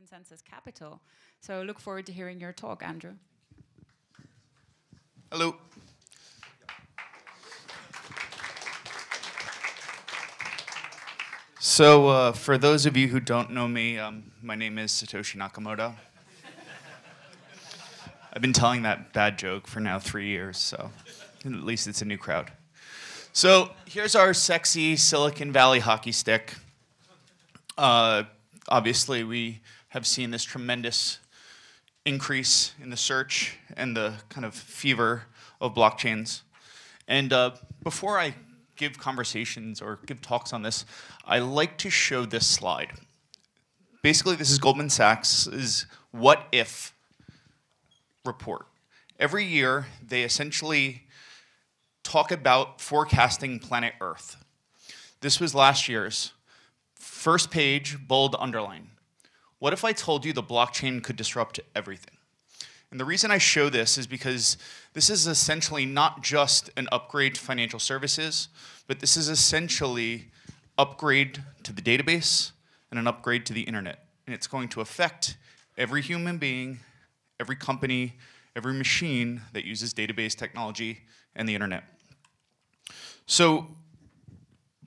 ConsenSys Capital. So look forward to hearing your talk, Andrew. Hello. So uh, for those of you who don't know me, um, my name is Satoshi Nakamoto. I've been telling that bad joke for now three years, so at least it's a new crowd. So here's our sexy Silicon Valley hockey stick. Uh, obviously, we have seen this tremendous increase in the search and the kind of fever of blockchains. And uh, before I give conversations or give talks on this, I like to show this slide. Basically, this is Goldman Sachs' what if report. Every year, they essentially talk about forecasting planet Earth. This was last year's. First page, bold underline. What if I told you the blockchain could disrupt everything? And the reason I show this is because this is essentially not just an upgrade to financial services, but this is essentially upgrade to the database and an upgrade to the internet. And it's going to affect every human being, every company, every machine that uses database technology and the internet. So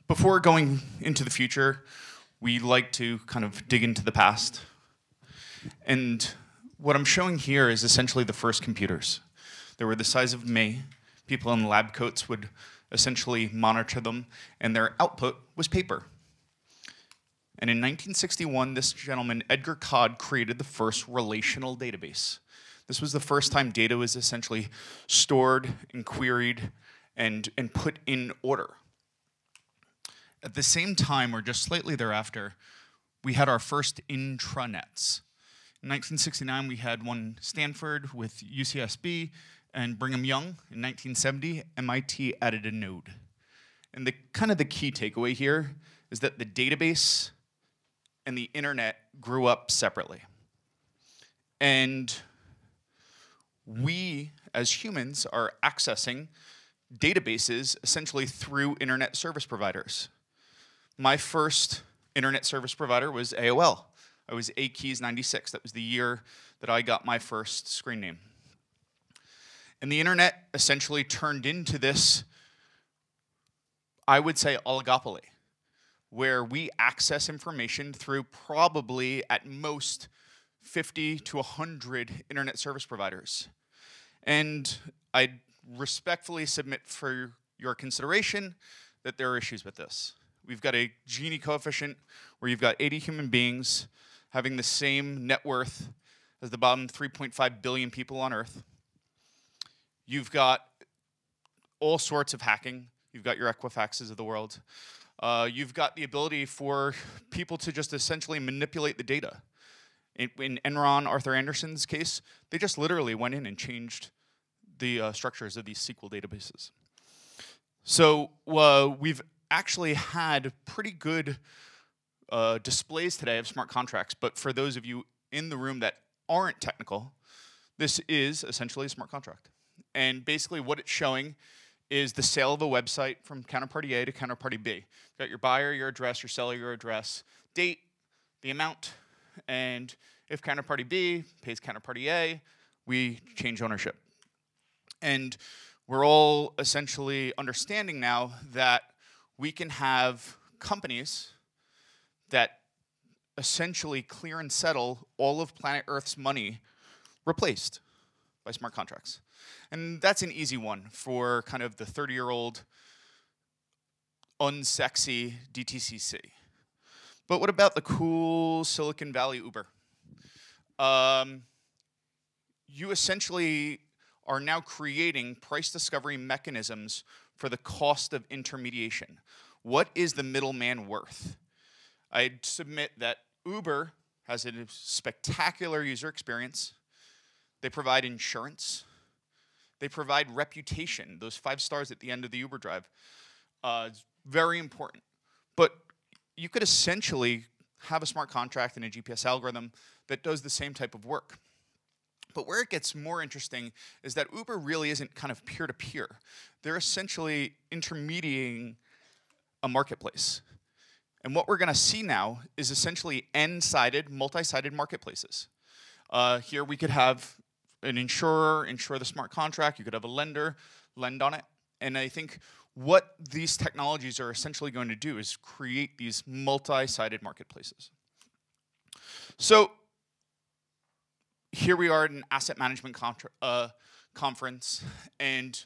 before going into the future, we like to kind of dig into the past. And what I'm showing here is essentially the first computers. They were the size of me. People in lab coats would essentially monitor them, and their output was paper. And in 1961, this gentleman, Edgar Codd, created the first relational database. This was the first time data was essentially stored and queried and, and put in order. At the same time, or just slightly thereafter, we had our first intranets. In 1969, we had one Stanford with UCSB and Brigham Young. In 1970, MIT added a node. And the kind of the key takeaway here is that the database and the internet grew up separately. And we, as humans, are accessing databases essentially through internet service providers. My first internet service provider was AOL. I was AKeys96. That was the year that I got my first screen name. And the internet essentially turned into this, I would say, oligopoly, where we access information through probably at most 50 to 100 internet service providers. And I respectfully submit for your consideration that there are issues with this. We've got a Gini coefficient where you've got 80 human beings having the same net worth as the bottom 3.5 billion people on Earth. You've got all sorts of hacking. You've got your Equifaxes of the world. Uh, you've got the ability for people to just essentially manipulate the data. In, in Enron, Arthur Andersen's case, they just literally went in and changed the uh, structures of these SQL databases. So uh, we've actually had pretty good uh, displays today of smart contracts, but for those of you in the room that aren't technical, this is essentially a smart contract. And basically what it's showing is the sale of a website from counterparty A to counterparty B. You've got your buyer, your address, your seller, your address, date, the amount, and if counterparty B pays counterparty A, we change ownership. And we're all essentially understanding now that we can have companies that essentially clear and settle all of planet Earth's money replaced by smart contracts. And that's an easy one for kind of the 30 year old unsexy DTCC. But what about the cool Silicon Valley Uber? Um, you essentially are now creating price discovery mechanisms for the cost of intermediation. What is the middleman worth? I'd submit that Uber has a spectacular user experience. They provide insurance. They provide reputation, those five stars at the end of the Uber drive. Uh, very important. But you could essentially have a smart contract and a GPS algorithm that does the same type of work. But where it gets more interesting is that Uber really isn't kind of peer to peer. They're essentially intermediating a marketplace. And what we're going to see now is essentially n-sided, multi-sided marketplaces. Uh, here we could have an insurer insure the smart contract. You could have a lender lend on it. And I think what these technologies are essentially going to do is create these multi-sided marketplaces. So here we are at an asset management uh, conference, and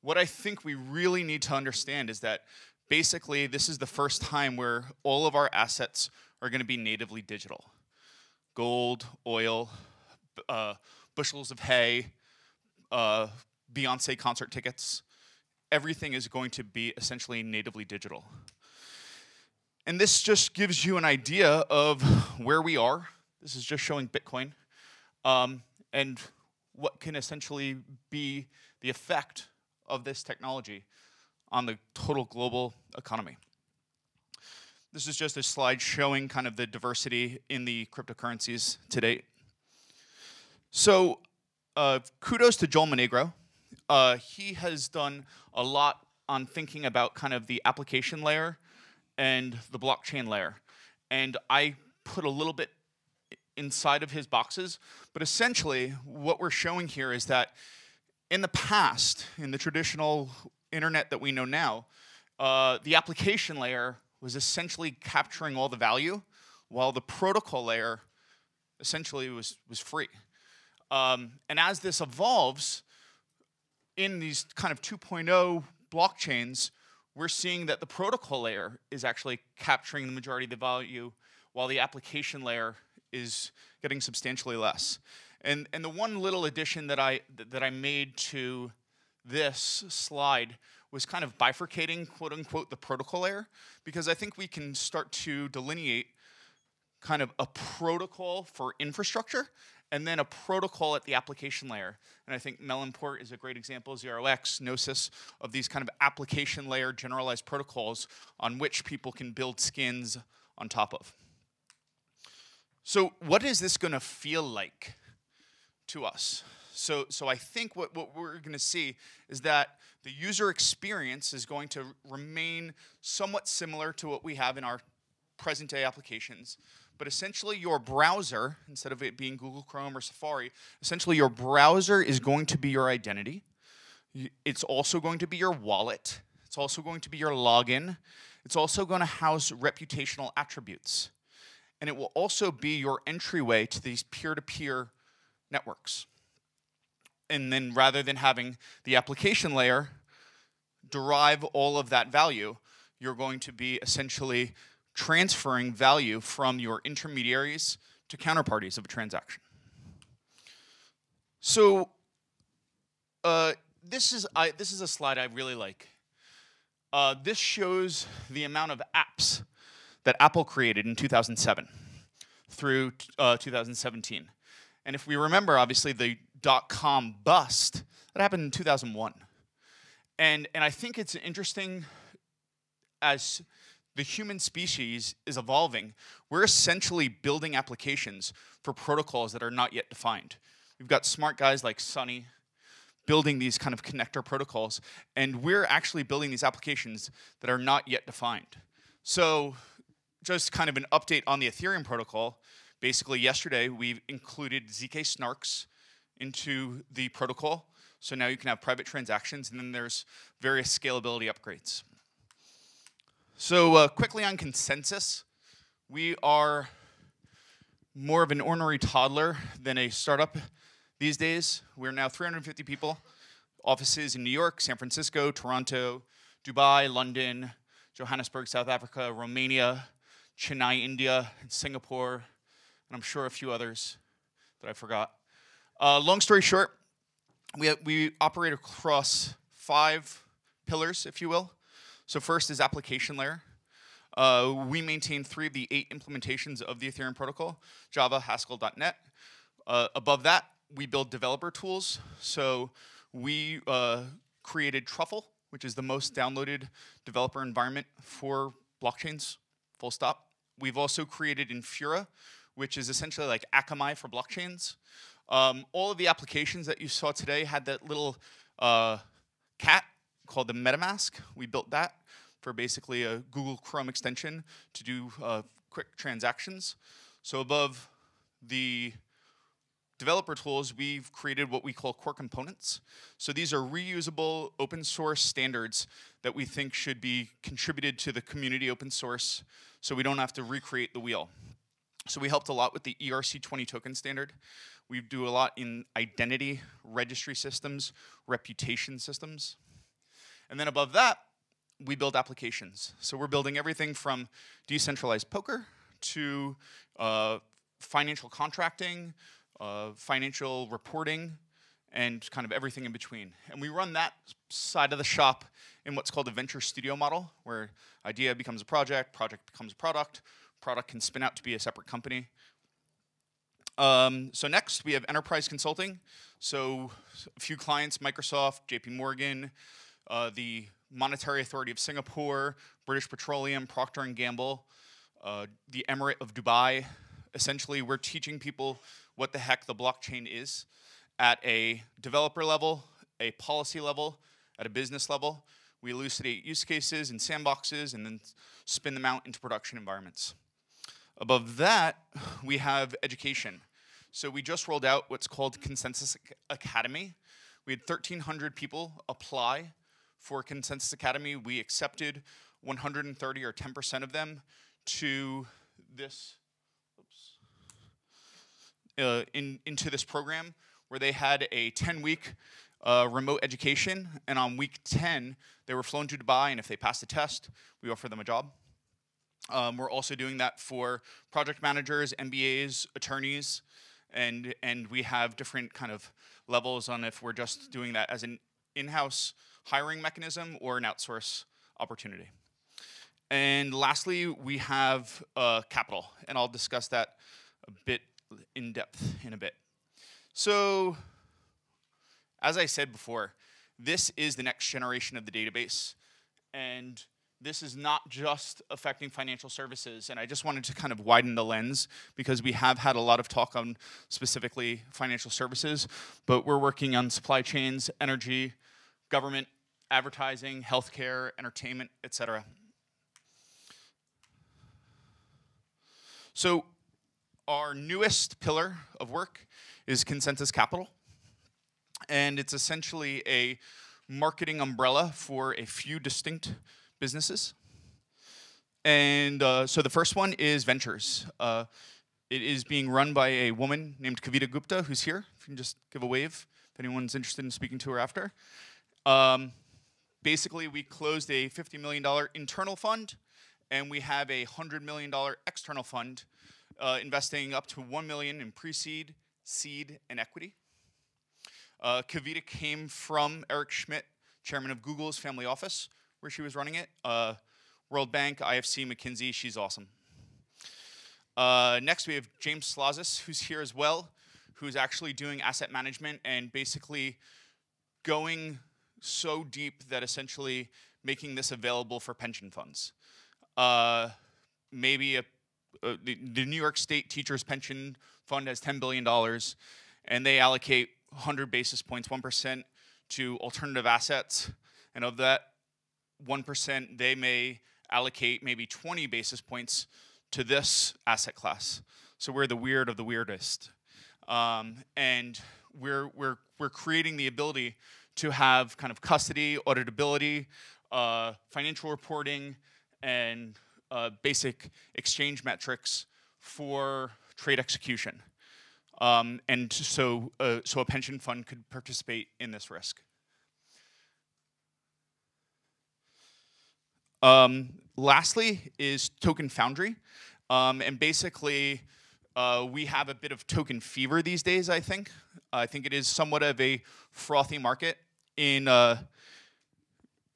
what I think we really need to understand is that basically this is the first time where all of our assets are going to be natively digital. Gold, oil, uh, bushels of hay, uh, Beyonce concert tickets, everything is going to be essentially natively digital. And this just gives you an idea of where we are. This is just showing Bitcoin um, and what can essentially be the effect of this technology on the total global economy. This is just a slide showing kind of the diversity in the cryptocurrencies to date. So uh, kudos to Joel Monegro. Uh, he has done a lot on thinking about kind of the application layer and the blockchain layer. And I put a little bit inside of his boxes, but essentially what we're showing here is that in the past, in the traditional internet that we know now, uh, the application layer was essentially capturing all the value, while the protocol layer essentially was, was free. Um, and as this evolves, in these kind of 2.0 blockchains, we're seeing that the protocol layer is actually capturing the majority of the value, while the application layer is getting substantially less. And, and the one little addition that I, that I made to this slide was kind of bifurcating, quote unquote, the protocol layer, because I think we can start to delineate kind of a protocol for infrastructure and then a protocol at the application layer. And I think Melonport is a great example, 0x, Gnosis, of these kind of application layer generalized protocols on which people can build skins on top of. So what is this going to feel like to us? So, so I think what, what we're going to see is that the user experience is going to remain somewhat similar to what we have in our present day applications. But essentially, your browser, instead of it being Google Chrome or Safari, essentially your browser is going to be your identity. It's also going to be your wallet. It's also going to be your login. It's also going to house reputational attributes. And it will also be your entryway to these peer to peer networks. And then rather than having the application layer derive all of that value, you're going to be essentially transferring value from your intermediaries to counterparties of a transaction. So uh, this, is, I, this is a slide I really like. Uh, this shows the amount of apps that Apple created in 2007 through uh, 2017. And if we remember, obviously, the dot-com bust, that happened in 2001. And, and I think it's interesting as the human species is evolving, we're essentially building applications for protocols that are not yet defined. We've got smart guys like Sunny building these kind of connector protocols, and we're actually building these applications that are not yet defined. So just kind of an update on the Ethereum protocol. Basically, yesterday we included ZK snarks into the protocol. So now you can have private transactions, and then there's various scalability upgrades. So uh, quickly on ConsenSys, we are more of an ornery toddler than a startup these days. We're now 350 people, offices in New York, San Francisco, Toronto, Dubai, London, Johannesburg, South Africa, Romania, Chennai, India, and Singapore, and I'm sure a few others that I forgot. Uh, long story short, we, we operate across five pillars, if you will. So first is application layer. Uh, we maintain three of the eight implementations of the Ethereum protocol, Java, Haskell.NET. Uh, above that, we build developer tools. So we uh, created Truffle, which is the most downloaded developer environment for blockchains, full stop. We've also created Infura, which is essentially like Akamai for blockchains. Um, all of the applications that you saw today had that little uh, cat called the MetaMask. We built that for basically a Google Chrome extension to do uh, quick transactions. So above the developer tools, we've created what we call core components. So these are reusable open source standards that we think should be contributed to the community open source so we don't have to recreate the wheel. So we helped a lot with the ERC20 token standard. We do a lot in identity registry systems, reputation systems. And then above that, we build applications. So we're building everything from decentralized poker to uh, financial contracting, financial reporting, and kind of everything in between. And we run that side of the shop in what's called a venture studio model, where idea becomes a project, project becomes a product, product can spin out to be a separate company. Um, so next, we have enterprise consulting. So a few clients, Microsoft, JP Morgan, uh, the Monetary Authority of Singapore, British Petroleum, Procter & Gamble, uh, the Emirate of Dubai. Essentially, we're teaching people what the heck the blockchain is at a developer level, a policy level, at a business level. We elucidate use cases and sandboxes and then spin them out into production environments. Above that, we have education. So we just rolled out what's called ConsenSys Academy. We had 1,300 people apply for ConsenSys Academy. We accepted 130 or 10% of them to this, uh, in, into this program where they had a 10-week uh, remote education, and on week 10, they were flown to Dubai, and if they passed the test, we offer them a job. Um, we're also doing that for project managers, MBAs, attorneys, and and we have different kind of levels on if we're just doing that as an in-house hiring mechanism or an outsource opportunity. And lastly, we have uh, capital, and I'll discuss that a bit in depth in a bit. So, as I said before, this is the next generation of the database, and this is not just affecting financial services. And I just wanted to kind of widen the lens because we have had a lot of talk on specifically financial services, but we're working on supply chains, energy, government, advertising, healthcare, entertainment, etc. So our newest pillar of work is ConsenSys Capital. And it's essentially a marketing umbrella for a few distinct businesses. And uh, so the first one is Ventures. Uh, it is being run by a woman named Kavita Gupta, who's here. If you can just give a wave if anyone's interested in speaking to her after. Um, basically, we closed a $50 million internal fund, and we have a $100 million external fund uh, investing up to 1 million in pre-seed, seed, and equity. Uh, Kavita came from Eric Schmidt, chairman of Google's family office, where she was running it. Uh, World Bank, IFC, McKinsey, she's awesome. Uh, next, we have James Slazis, who's here as well, who's actually doing asset management and basically going so deep that essentially making this available for pension funds. Uh, maybe a, uh, the, the, New York State Teachers Pension Fund has $10 billion, and they allocate 100 basis points, 1% to alternative assets, and of that 1%, they may allocate maybe 20 basis points to this asset class. So we're the weird of the weirdest. Um, and we're, we're, we're creating the ability to have kind of custody, auditability, uh, financial reporting, and uh, basic exchange metrics for trade execution. Um, and so, uh, so a pension fund could participate in this risk. Um, lastly is Token Foundry. Um, and basically, uh, we have a bit of token fever these days, I think. I think it is somewhat of a frothy market in uh,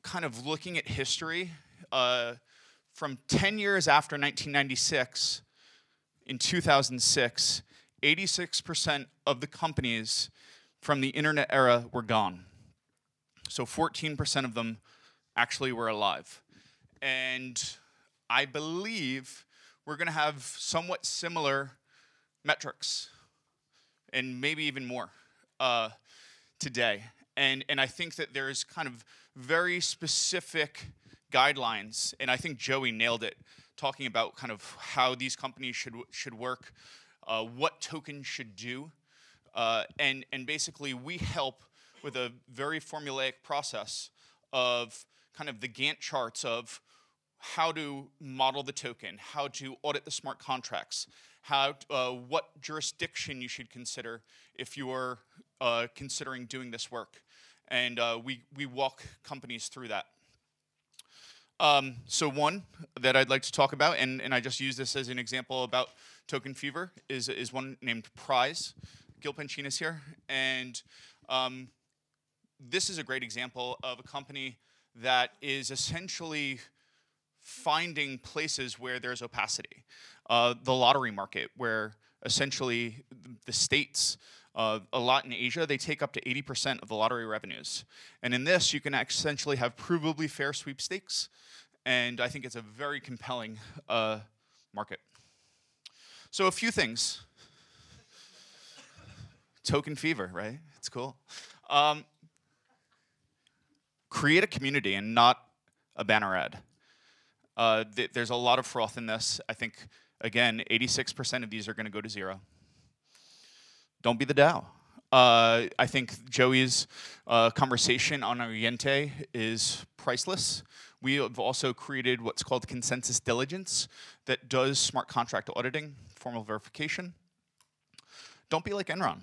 kind of looking at history. Uh, from 10 years after 1996, in 2006, 86% of the companies from the internet era were gone. So 14% of them actually were alive. And I believe we're going to have somewhat similar metrics and maybe even more uh, today. And, and I think that there's kind of very specific guidelines, and I think Joey nailed it, talking about kind of how these companies should should work, uh, what tokens should do, uh, and and basically we help with a very formulaic process of kind of the Gantt charts of how to model the token, how to audit the smart contracts, how uh, what jurisdiction you should consider if you are uh, considering doing this work, and uh, we we walk companies through that. Um, so one that I'd like to talk about, and, and I just use this as an example about token fever, is, is one named Prize. Gil Penchina's here, and um, this is a great example of a company that is essentially finding places where there's opacity. Uh, the lottery market, where essentially the states, uh, a lot in Asia, they take up to 80% of the lottery revenues. And in this, you can essentially have provably fair sweepstakes, and I think it's a very compelling uh, market. So, a few things. Token fever, right? It's cool. Um, create a community and not a banner ad. Uh, th there's a lot of froth in this. I think, again, 86% of these are going to go to zero. Don't be the DAO. Uh, I think Joey's uh, conversation on Oriente is priceless. We have also created what's called ConsenSys Diligence that does smart contract auditing, formal verification. Don't be like Enron.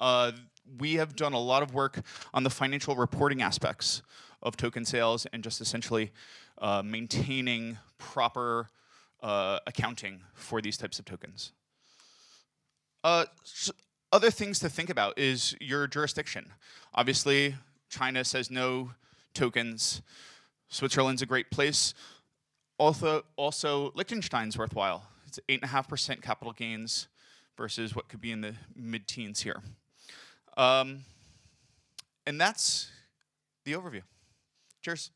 Uh, we have done a lot of work on the financial reporting aspects of token sales and just essentially uh, maintaining proper uh, accounting for these types of tokens. Uh, other things to think about is your jurisdiction. Obviously, China says no tokens. Switzerland's a great place. Also, also Liechtenstein's worthwhile. It's 8.5% capital gains versus what could be in the mid-teens here. Um, and that's the overview. Cheers.